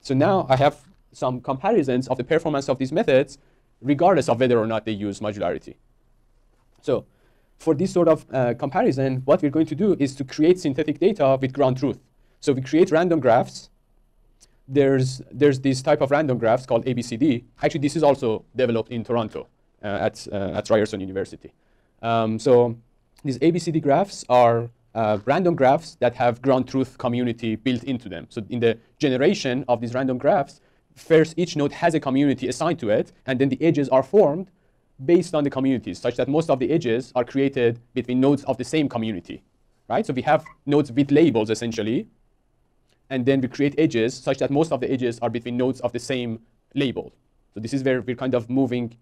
So now I have some comparisons of the performance of these methods regardless of whether or not they use modularity. So for this sort of uh, comparison, what we're going to do is to create synthetic data with ground truth. So we create random graphs. There's, there's this type of random graphs called ABCD. Actually, this is also developed in Toronto uh, at, uh, at Ryerson University. Um, so these ABCD graphs are uh, random graphs that have ground truth community built into them. So in the generation of these random graphs, first each node has a community assigned to it, and then the edges are formed based on the communities, such that most of the edges are created between nodes of the same community, right? So we have nodes with labels, essentially, and then we create edges such that most of the edges are between nodes of the same label. So this is where we're kind of moving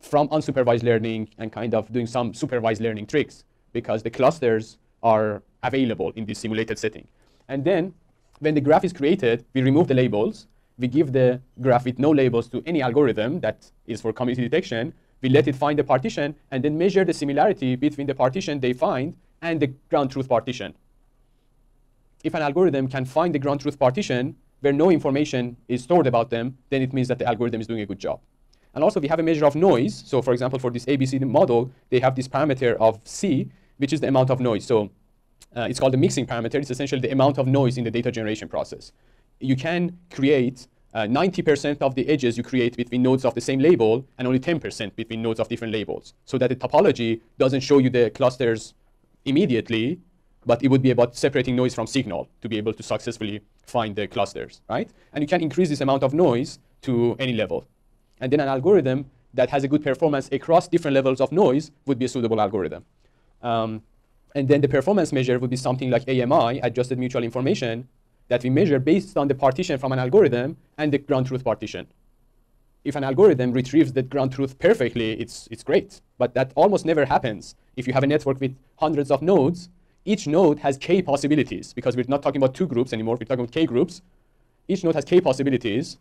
from unsupervised learning and kind of doing some supervised learning tricks because the clusters are available in this simulated setting. And then when the graph is created, we remove the labels. We give the graph with no labels to any algorithm that is for community detection. We let it find the partition and then measure the similarity between the partition they find and the ground truth partition. If an algorithm can find the ground truth partition where no information is stored about them, then it means that the algorithm is doing a good job. And also we have a measure of noise. So for example, for this ABCD model, they have this parameter of C, which is the amount of noise. So uh, it's called the mixing parameter. It's essentially the amount of noise in the data generation process. You can create 90% uh, of the edges you create between nodes of the same label and only 10% between nodes of different labels so that the topology doesn't show you the clusters immediately, but it would be about separating noise from signal to be able to successfully find the clusters, right? And you can increase this amount of noise to any level. And then an algorithm that has a good performance across different levels of noise would be a suitable algorithm. Um, and then the performance measure would be something like AMI, adjusted mutual information, that we measure based on the partition from an algorithm and the ground truth partition. If an algorithm retrieves the ground truth perfectly, it's, it's great. But that almost never happens. If you have a network with hundreds of nodes, each node has k possibilities because we're not talking about two groups anymore, we're talking about k groups. Each node has k possibilities.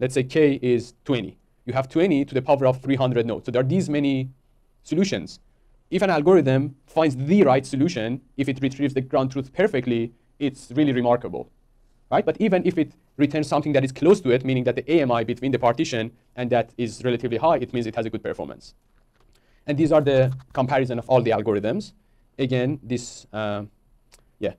Let's say k is 20. You have 20 to the power of 300 nodes. So there are these many solutions. If an algorithm finds the right solution, if it retrieves the ground truth perfectly, it's really remarkable. Right? But even if it returns something that is close to it, meaning that the AMI between the partition and that is relatively high, it means it has a good performance. And these are the comparison of all the algorithms. Again, this, uh, yeah,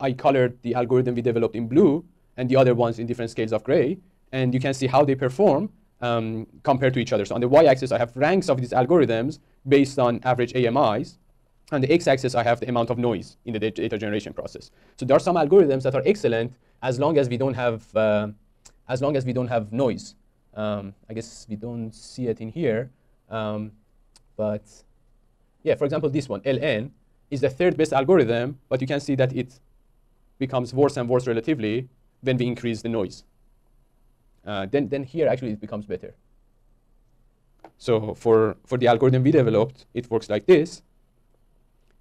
I colored the algorithm we developed in blue and the other ones in different scales of gray. And you can see how they perform um, compared to each other. So on the y-axis, I have ranks of these algorithms based on average AMIs. On the x-axis, I have the amount of noise in the data generation process. So there are some algorithms that are excellent as long as we don't have, uh, as long as we don't have noise. Um, I guess we don't see it in here, um, but yeah, for example, this one, LN, is the third best algorithm, but you can see that it becomes worse and worse relatively when we increase the noise. Uh, then, then here actually it becomes better. So for, for the algorithm we developed, it works like this.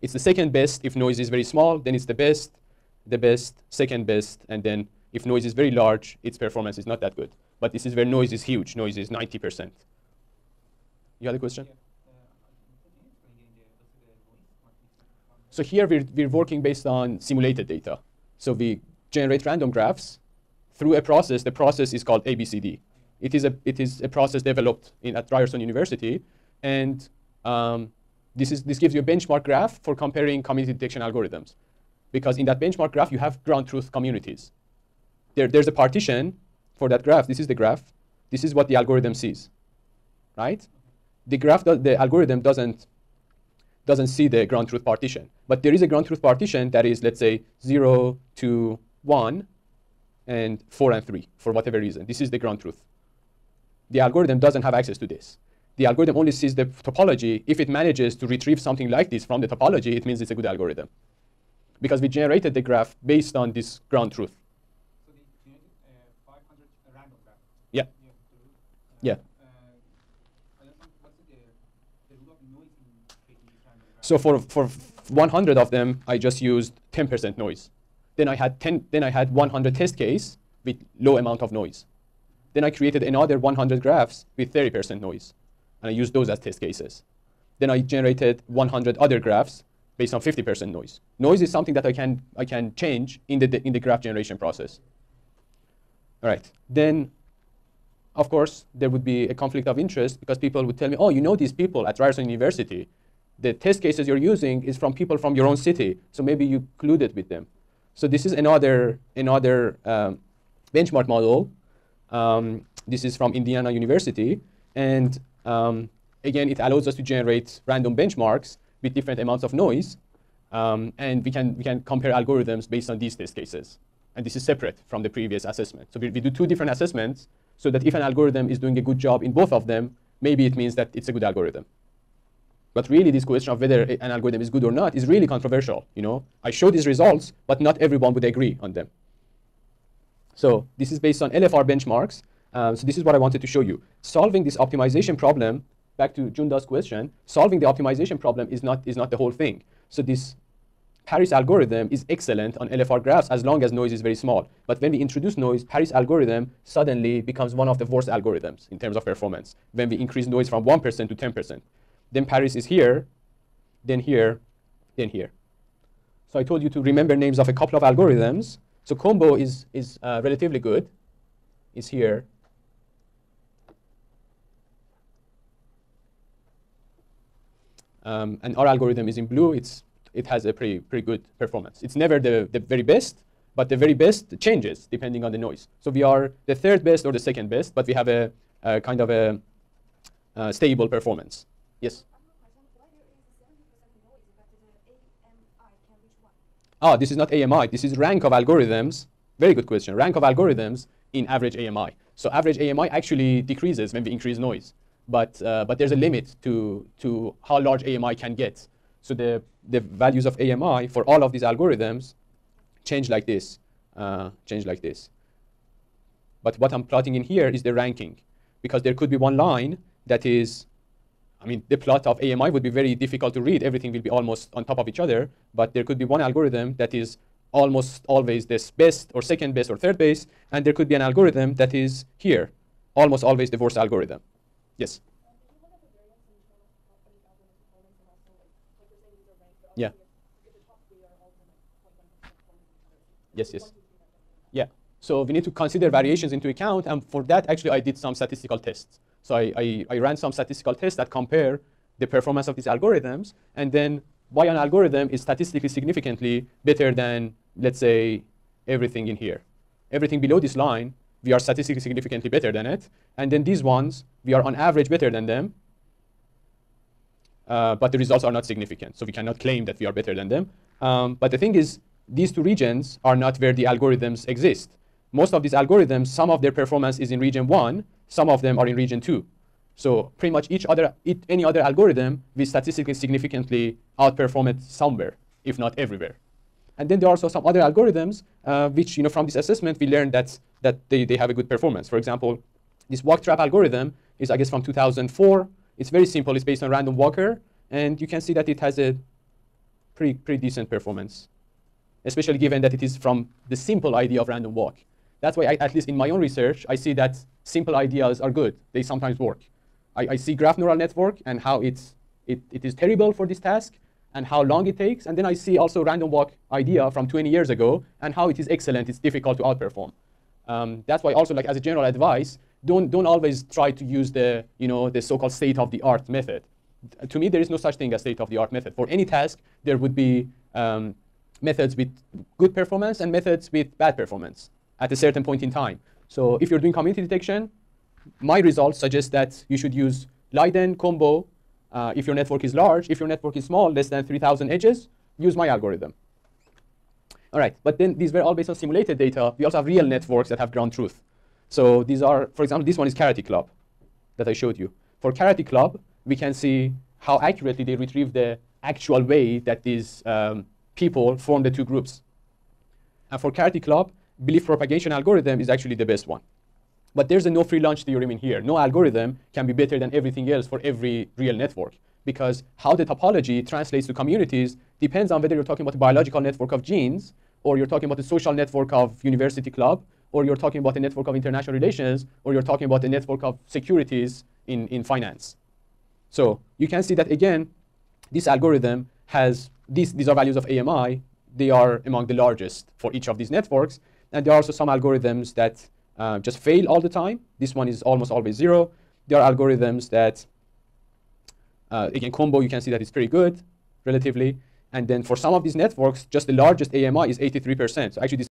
It's the second best if noise is very small, then it's the best, the best, second best, and then if noise is very large, its performance is not that good. But this is where noise is huge. Noise is 90%. You had a question? So here we're, we're working based on simulated data. So we generate random graphs through a process. The process is called ABCD. It is a, it is a process developed in, at Ryerson University. And um, this, is, this gives you a benchmark graph for comparing community detection algorithms. Because in that benchmark graph, you have ground truth communities. There, there's a partition for that graph. This is the graph. This is what the algorithm sees, right? The graph, the algorithm doesn't, doesn't see the ground truth partition. But there is a ground truth partition that is, let's say, 0 to 1 and 4 and 3 for whatever reason. This is the ground truth. The algorithm doesn't have access to this the algorithm only sees the topology. If it manages to retrieve something like this from the topology, it means it's a good algorithm. Because we generated the graph based on this ground truth. So the uh, 500 random graph. Yeah. Yeah. So for, for 100 of them, I just used 10% noise. Then I had 10. Then I had 100 test case with low amount of noise. Then I created another 100 graphs with 30% noise and I used those as test cases. Then I generated 100 other graphs based on 50% noise. Noise is something that I can, I can change in the, in the graph generation process. All right. Then, of course, there would be a conflict of interest because people would tell me, oh, you know these people at Ryerson University. The test cases you're using is from people from your own city, so maybe you colluded with them. So this is another, another um, benchmark model. Um, this is from Indiana University. And um, again, it allows us to generate random benchmarks with different amounts of noise. Um, and we can, we can compare algorithms based on these test cases. And this is separate from the previous assessment. So we, we do two different assessments so that if an algorithm is doing a good job in both of them, maybe it means that it's a good algorithm. But really, this question of whether an algorithm is good or not is really controversial. You know, I show these results, but not everyone would agree on them. So this is based on LFR benchmarks. Um, so this is what I wanted to show you. Solving this optimization problem, back to Junda's question, solving the optimization problem is not, is not the whole thing. So this Paris algorithm is excellent on LFR graphs as long as noise is very small. But when we introduce noise, Paris algorithm suddenly becomes one of the worst algorithms in terms of performance. When we increase noise from 1% to 10%. Then Paris is here, then here, then here. So I told you to remember names of a couple of algorithms. So combo is, is uh, relatively good, is here. Um, and our algorithm is in blue. It's, it has a pretty, pretty good performance. It's never the, the very best, but the very best changes depending on the noise. So we are the third best or the second best, but we have a, a kind of a, a stable performance. Yes? Ah, this is not AMI. This is rank of algorithms. Very good question. Rank of algorithms in average AMI. So average AMI actually decreases when we increase noise. But, uh, but there's a limit to, to how large AMI can get. So the, the values of AMI for all of these algorithms change like this, uh, change like this. But what I'm plotting in here is the ranking, because there could be one line that is I mean, the plot of AMI would be very difficult to read. Everything will be almost on top of each other. But there could be one algorithm that is almost always this best or second best or third best. And there could be an algorithm that is here, almost always the worst algorithm. Yes? Yeah. Yes, yes. Yeah. So we need to consider variations into account. And for that, actually, I did some statistical tests. So I, I, I, ran some statistical tests that compare the performance of these algorithms, and then why an algorithm is statistically significantly better than, let's say, everything in here. Everything below this line, we are statistically significantly better than it. And then these ones, we are on average better than them. Uh, but the results are not significant. So we cannot claim that we are better than them. Um, but the thing is, these two regions are not where the algorithms exist. Most of these algorithms, some of their performance is in region one, some of them are in region two. So pretty much each other, it, any other algorithm will statistically significantly outperform it somewhere, if not everywhere. And then there are also some other algorithms, uh, which you know from this assessment we learned that that they, they have a good performance. For example, this Walktrap algorithm is I guess from 2004. It's very simple. It's based on random walker, and you can see that it has a pretty pretty decent performance, especially given that it is from the simple idea of random walk. That's why, I, at least in my own research, I see that simple ideas are good. They sometimes work. I, I see graph neural network and how it's, it, it is terrible for this task and how long it takes. And then I see also random walk idea from 20 years ago and how it is excellent. It's difficult to outperform. Um, that's why also, like as a general advice, don't, don't always try to use the, you know, the so-called state-of-the-art method. To me, there is no such thing as state-of-the-art method. For any task, there would be um, methods with good performance and methods with bad performance at a certain point in time. So if you're doing community detection, my results suggest that you should use Leiden combo uh, if your network is large. If your network is small, less than 3,000 edges, use my algorithm. All right, but then these were all based on simulated data. We also have real networks that have ground truth. So these are, for example, this one is Karate Club that I showed you. For Karate Club, we can see how accurately they retrieve the actual way that these um, people form the two groups. And for Karate Club, belief propagation algorithm is actually the best one. But there's a no free lunch theorem in here. No algorithm can be better than everything else for every real network because how the topology translates to communities depends on whether you're talking about a biological network of genes or you're talking about a social network of university club or you're talking about a network of international relations or you're talking about a network of securities in, in finance. So you can see that again, this algorithm has, these, these are values of AMI. They are among the largest for each of these networks. And there are also some algorithms that uh, just fail all the time. This one is almost always zero. There are algorithms that, uh, again, combo, you can see that it's pretty good, relatively. And then for some of these networks, just the largest AMI is 83%. So actually, this